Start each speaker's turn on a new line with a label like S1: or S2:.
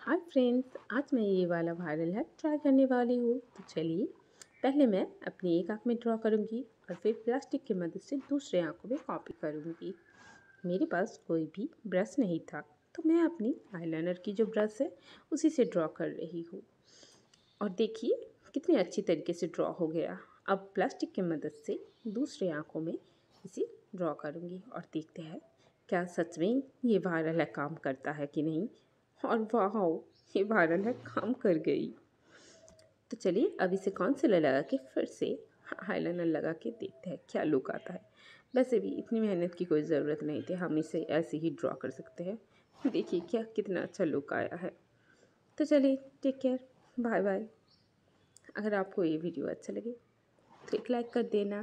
S1: Hi friends, आज मैं ये वाला वायरल है ट्राई करने वाली हूँ। तो चलिए, पहले मैं अपनी एक आँख में ड्रॉ करूँगी और फिर प्लास्टिक की मदद से दूसरे आँखों में कॉपी करूँगी। मेरे पास कोई भी ब्रश नहीं था तो मैं अपनी आईलाइनर की जो ब्रश है, उसी से ड्रॉ कर रही हूँ। और देखिए, कितने अच्छी तरीके से ड्रॉ हो गया। अब प्लास्टिक की मदद से दूसरे आँखों में इसे ड्रॉ करूँगी और देखते हैं, क्या सच में ये वायरल है, काम करता है कि नहीं। और वाह ये वायरल है काम कर गई। तो चलिए, अब इसे कॉन्सिलर लगा के फिर से आईलाइनर लगा के देखते हैं, क्या लुक आता है। वैसे भी इतनी मेहनत की कोई ज़रूरत नहीं थी, हम इसे ऐसे ही ड्रॉ कर सकते हैं। देखिए क्या, कितना अच्छा लुक आया है। तो चलिए टेक केयर बाय बाय अगर आपको ये वीडियो अच्छा लगे तो एक लाइक कर देना।